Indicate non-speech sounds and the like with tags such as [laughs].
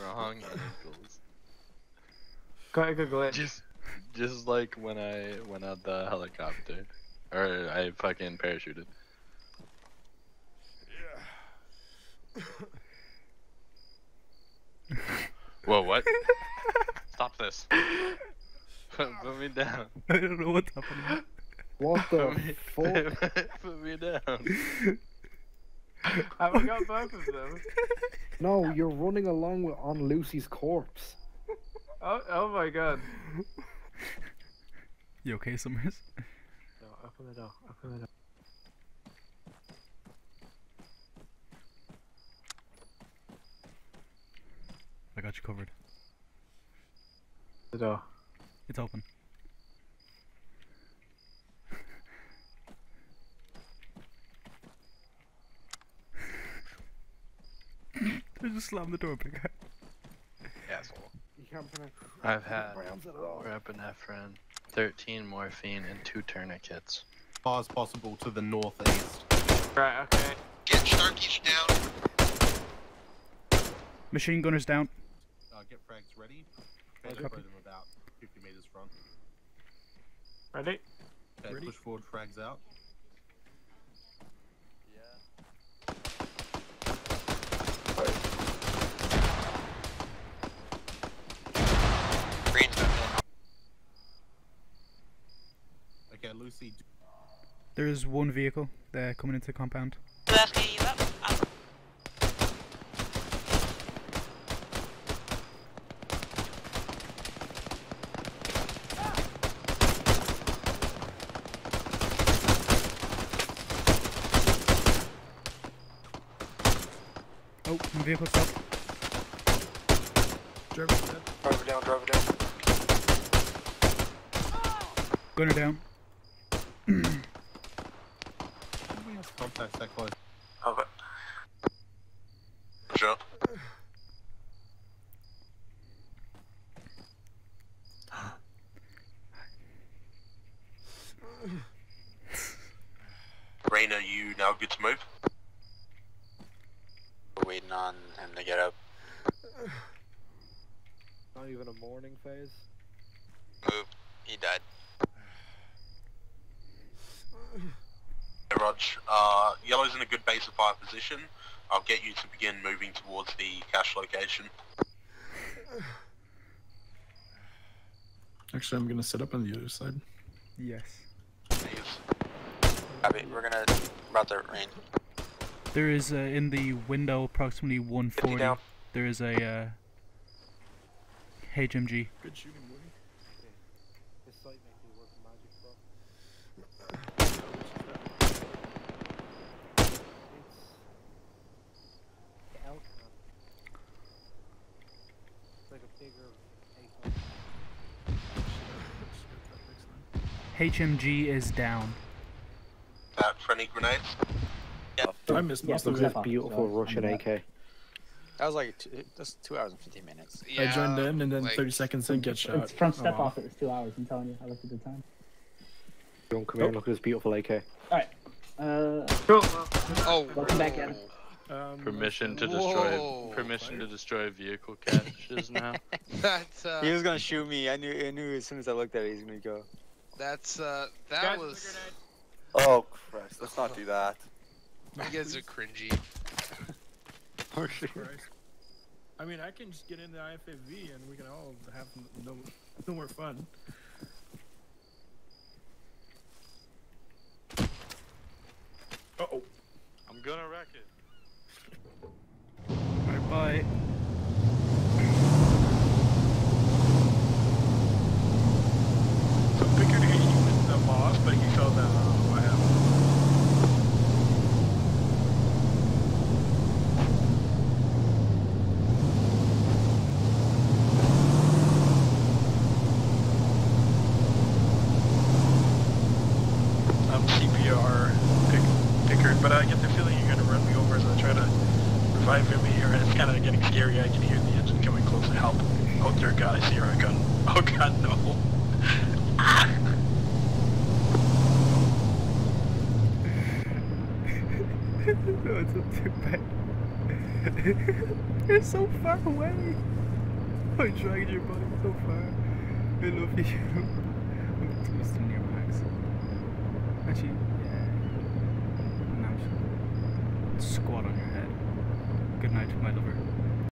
strong ankles. [laughs] Quite a good glitch. Just, just like when I went out the helicopter, or I fucking parachuted. Whoa, what? [laughs] Stop this. [laughs] Put, put me down. I don't know what's happening. What Put the me, fuck? put me down. Have we got both of them? [laughs] No, you're running along with on Lucy's corpse. Oh, oh my god. You okay, Summers? No, open the door. Open the door. I got you covered. The door. It's open. I [laughs] just slammed the door bigger. Asshole. You can't pronounce I've had Browns at all. norepinephrine, 13 morphine, and two tourniquets. far as possible to the northeast. Right, okay. Get Sharky down. Machine gunners down. Uh, get frags ready. Okay, Okay. throw them about 50 meters front. Ready? Okay, Ready? push forward, frags out. Green's got one. Okay, Lucy, d- There is one vehicle there coming into the compound. Oh, one vehicle stopped. Driver down, driver down. Gunner down. We have contacts that close. Okay. Sure. Rain, are you now good to move? We're waiting on him to get up. Not even a morning phase. Move. He died. Hey, Rog. Uh, yellow's in a good base of fire position. I'll get you to begin moving towards the cache location. Actually, I'm gonna set up on the other side. Yes. Copy. We're gonna about the rain. There is uh, in the window approximately 140. There is a uh, HMG. Good shooting, Woody. This sight makes me work magic, bro. It's the elk man. It's like a bigger AK. HMG is down. That friendly grenades. I missed most of Look it. at this beautiful Russian AK. That was like two, that's two hours and fifteen minutes. I joined in and then 30 seconds in, get shot. It's from step Oh, off. It was two hours. I'm telling you. I looked at the time. Don't come here and look at this beautiful AK. Uh, Oh. welcome back in. Um, Permission to Whoa. destroy permission to destroy vehicle caches [laughs] now. That's uh, He was gonna shoot me. I knew. I knew as soon as I looked at it, he was gonna go. that's uh, that Guys, was. Oh Christ! Let's not do that. You guys are cringy. [laughs] Christ. I mean, I can just get in the IFAV and we can all have no, no more fun. Uh oh. I'm gonna wreck it. Bye. So Pickard hit you with the boss, but you fell down. Uh, what happened. Um, I'm CPR pick, Pickard, but I get the feeling you're gonna run me over as I try to revive him here, and it's kind of getting scary. I can hear the engine coming close to help. Oh dear God, I see her gun. [laughs] Oh God, no. [laughs] no, it's not too bad. You're so far away. I dragged your body so far. I love you. [laughs] I'm twisting your max. Actually, yeah. Now squat on. Good night, my lover.